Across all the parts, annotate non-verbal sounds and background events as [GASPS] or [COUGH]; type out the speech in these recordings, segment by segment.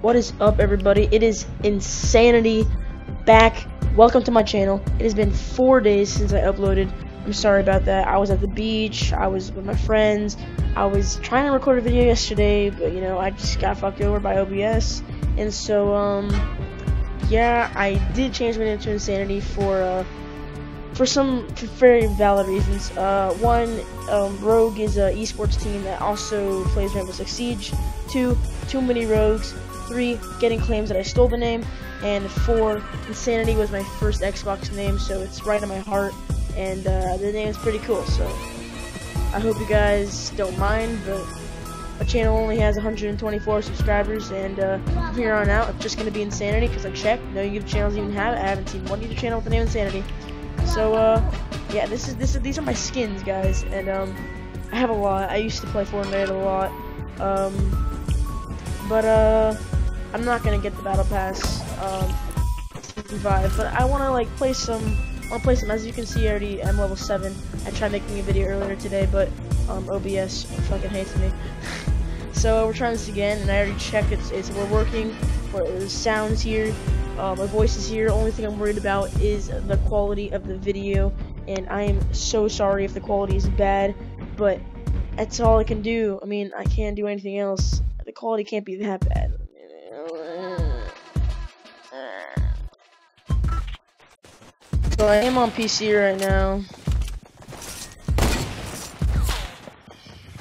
What is up, everybody? It is Insanity back. Welcome to my channel. It has been four days since I uploaded. I'm sorry about that. I was at the beach. I was with my friends. I was trying to record a video yesterday, but you know, I just got fucked over by OBS. And so, um, yeah, I did change my name to Insanity for, uh, for some very valid reasons. Uh, one, um, Rogue is an esports team that also plays Rainbow Six Siege. Two, too many rogues. Three, getting claims that I stole the name. And four, Insanity was my first Xbox name, so it's right in my heart. And uh, the name is pretty cool, so I hope you guys don't mind, but my channel only has 124 subscribers, and uh, from here on out, it's just going to be Insanity, because I checked, no YouTube channels even have it. I haven't seen one YouTube channel with the name Insanity. So, uh, yeah, this is, this is, these are my skins, guys, and, um, I have a lot. I used to play Fortnite a lot, um, but, uh, I'm not gonna get the battle pass, um, season 5, but I wanna, like, play some, I'll play some, as you can see, I already am level 7, I tried making a video earlier today, but, um, OBS fucking hates me. [LAUGHS] so, we're trying this again, and I already checked, it's, it's we're working, the sounds here, uh, my voice is here, only thing I'm worried about is the quality of the video, and I am so sorry if the quality is bad, but that's all I can do, I mean, I can't do anything else, the quality can't be that bad. So I am on PC right now.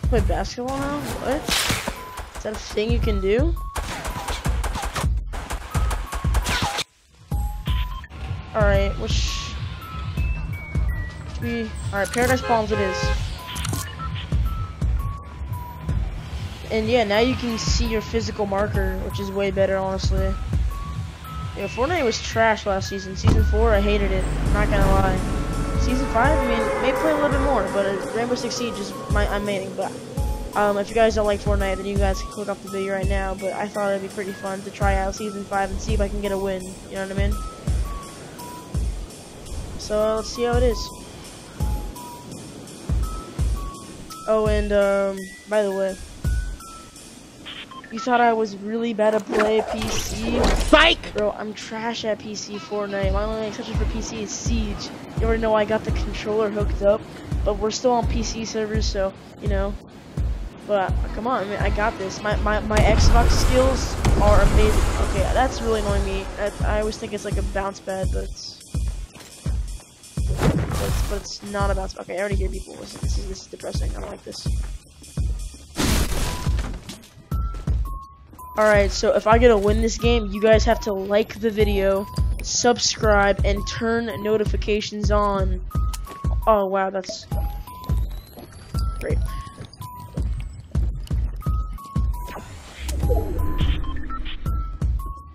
Play basketball now? What? Is that a thing you can do? Alright, which... We... Alright, Paradise Palms it is. And yeah, now you can see your physical marker, which is way better, honestly. Yeah, Fortnite was trash last season. Season 4, I hated it. I'm not gonna lie. Season 5, I mean, may play a little bit more, but Rainbow Six Siege is my I'm maining. But um, if you guys don't like Fortnite, then you guys can click off the video right now. But I thought it'd be pretty fun to try out Season 5 and see if I can get a win. You know what I mean? So let's see how it is. Oh, and um, by the way, you thought I was really bad at play PC? Psych! Bro, I'm trash at PC Fortnite. My only exception for PC is Siege. You already know I got the controller hooked up, but we're still on PC servers, so, you know. But, come on, I, mean, I got this. My, my, my Xbox skills are amazing. Okay, that's really annoying me. I, I always think it's like a bounce pad, but it's... But it's, but it's not a bounce pad. Okay, I already hear people. This is, this is, this is depressing. I don't like this. Alright, so if I get to win this game, you guys have to like the video, subscribe, and turn notifications on. Oh, wow, that's great.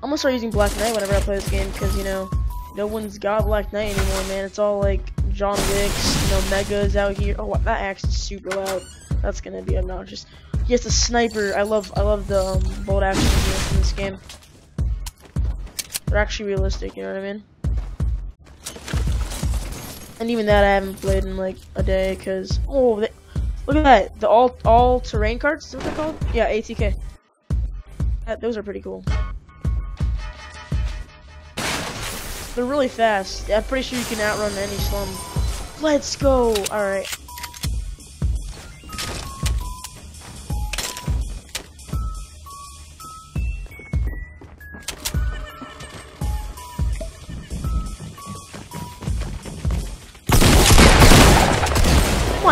I'm gonna start using Black Knight whenever I play this game, because, you know, no one's got Black Knight anymore, man. It's all, like, John Wicks, you know, Megas out here. Oh, that axe is super loud. That's gonna be obnoxious. Yes, the sniper. I love I love the um, bolt action in this game. They're actually realistic, you know what I mean? And even that I haven't played in like a day, cause oh, they, look at that, the all all terrain cards Is what they're called? Yeah, ATK. That, those are pretty cool. They're really fast. I'm pretty sure you can outrun any slum. Let's go. All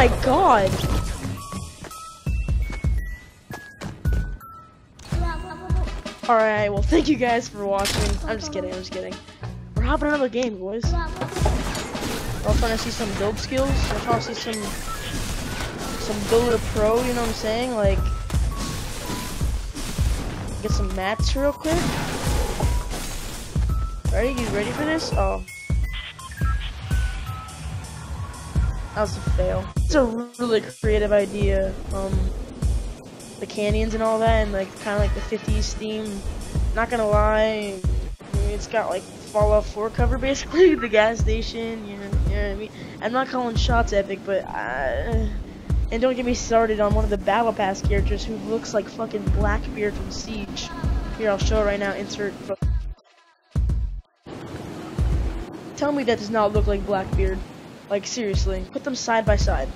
my god! Alright, well thank you guys for watching. I'm just kidding, I'm just kidding. We're hopping another game, boys. We're trying to see some build skills. We're trying to see some some builder pro, you know what I'm saying? Like get some mats real quick. Ready? You ready for this? Oh. That was a fail. It's a really creative idea. Um, the canyons and all that, and like kind of like the 50s theme. Not gonna lie, I mean, it's got like Fallout 4 cover [LAUGHS] basically. the gas station, you know, you know what I mean. I'm not calling shots epic, but uh, and don't get me started on one of the battle pass characters who looks like fucking Blackbeard from Siege. Here, I'll show it right now. Insert. Tell me that does not look like Blackbeard. Like, seriously. Put them side by side.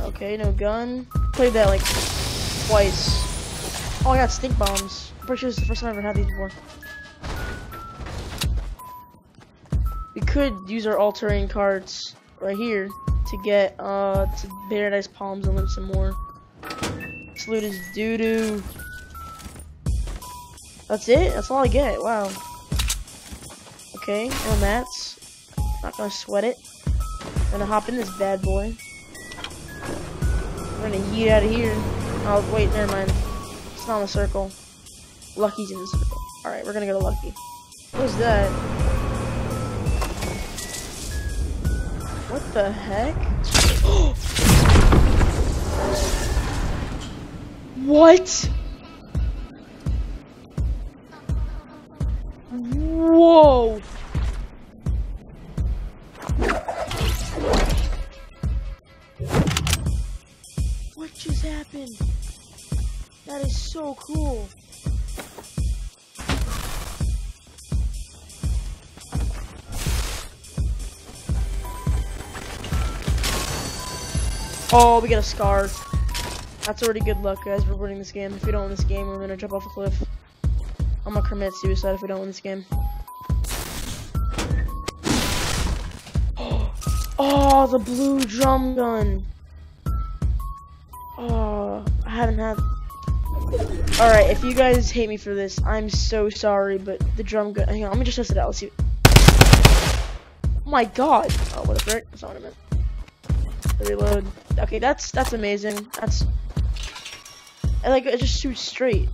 Okay, no gun. Played that, like, twice. Oh, I got stink bombs. I'm pretty sure this is the first time I've ever had these before. We could use our all-terrain carts right here to get uh to Paradise Palms and loot some more. This loot is doo-doo. That's it? That's all I get. Wow. Okay, no mats. Not gonna sweat it. Gonna hop in this bad boy. We're gonna yeet out of here. Oh, wait, never mind. It's not in the circle. Lucky's in the circle. Alright, we're gonna go to Lucky. What that? What the heck? [GASPS] what? Whoa! Just happened? That is so cool. Oh, we got a scar. That's already good luck, guys. We're winning this game. If we don't win this game, we're gonna jump off a cliff. I'm gonna commit suicide if we don't win this game. [GASPS] Oh, the blue drum gun. Oh, I haven't had. Alright, if you guys hate me for this, I'm so sorry, but the drum gun. Hang on, let me just test it out. Let's see. Oh my god. Oh, what a frick. That's not what I meant. Reload. Okay, that's that's amazing. That's. I like it just shoots straight.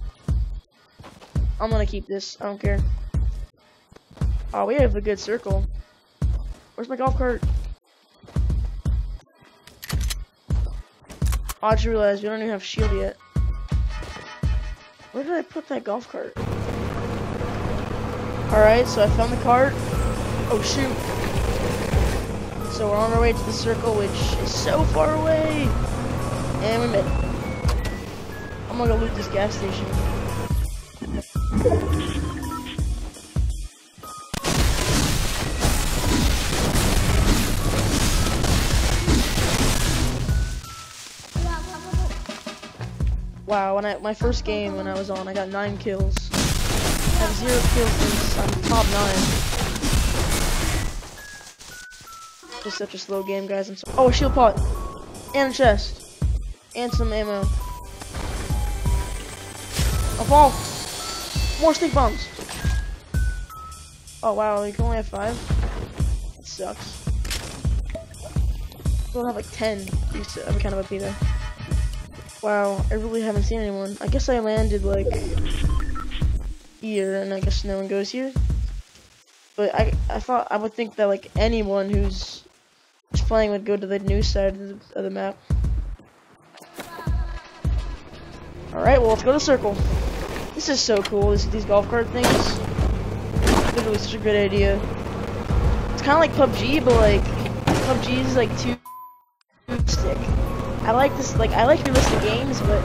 I'm gonna keep this. I don't care. Oh, we have a good circle. Where's my golf cart? I just realized we don't even have shield yet. Where did I put that golf cart? Alright, so I found the cart. Oh shoot. So we're on our way to the circle, which is so far away. And we made it. I'm gonna go loot this gas station. Wow, when I my first game when I was on, I got nine kills. I have zero kills since I'm top nine. Just such a slow game, guys. I'm sorry. oh, a shield pot and a chest and some ammo. A fall. More stink bombs. Oh wow, you can only have five. That sucks. We'll have like ten. To, I'm kind of OP there. Wow, I really haven't seen anyone. I guess I landed like here, and I guess no one goes here. But I, I thought I would think that like anyone who's playing would go to the new side of the, of the map. All right, well let's go to circle. This is so cool. This, these golf cart things. Literally such a good idea. It's kind of like PUBG, but like PUBG is like two stick. I like this, like, I like realistic games, but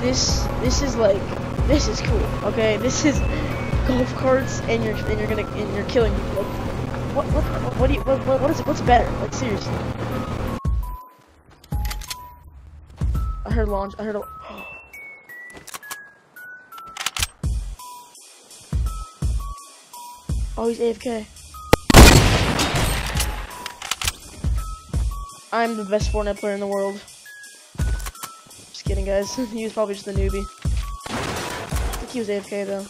this, this is like, this is cool, okay? [LAUGHS] This is golf carts, and you're, and you're gonna, and you're killing people. What, what, what do you, what, what, is what's better? Like, seriously. I heard launch, I heard a, [GASPS] Oh, he's AFK. I'm the best Fortnite player in the world. Just kidding, guys. [LAUGHS] he was probably just a newbie. I think he was AFK, though.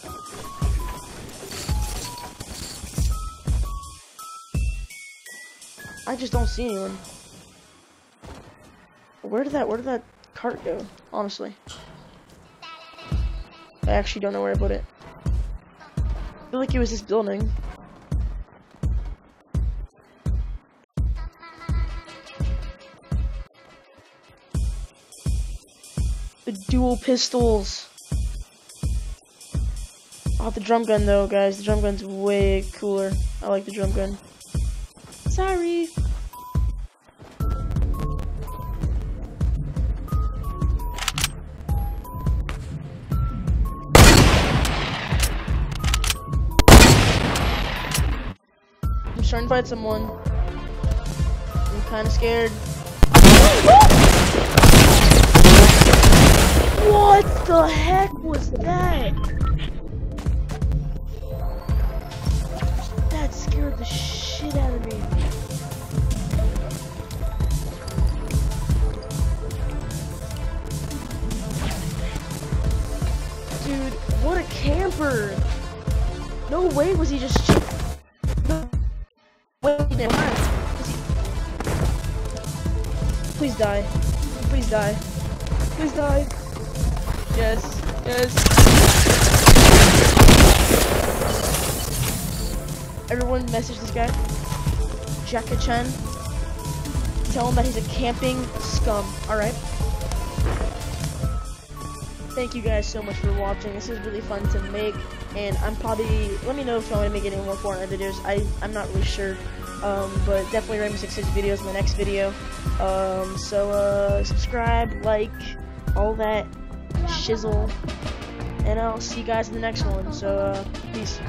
I just don't see anyone. Where did that, where did that cart go, honestly? I actually don't know where I put it. I feel like it was this building. dual pistols. Oh, the drum gun though, guys. The drum gun's way cooler. I like the drum gun. Sorry. I'm trying to fight someone. I'm kind of scared. What the heck was that? That scared the shit out of me. Dude, what a camper! No way was he just. No. Wait, never. Please die. Please die. Please die. Yes. Yes. Everyone message this guy. Jackie Chen. Tell him that he's a camping scum. Alright. Thank you guys so much for watching. This is really fun to make and I'm probably let me know if you want to make any more Fortnite videos. I I'm not really sure, um, but definitely Rainbow Six Siege videos in the next video. Um, so uh, subscribe, like, all that shizzle, and I'll see you guys in the next one. So uh, peace.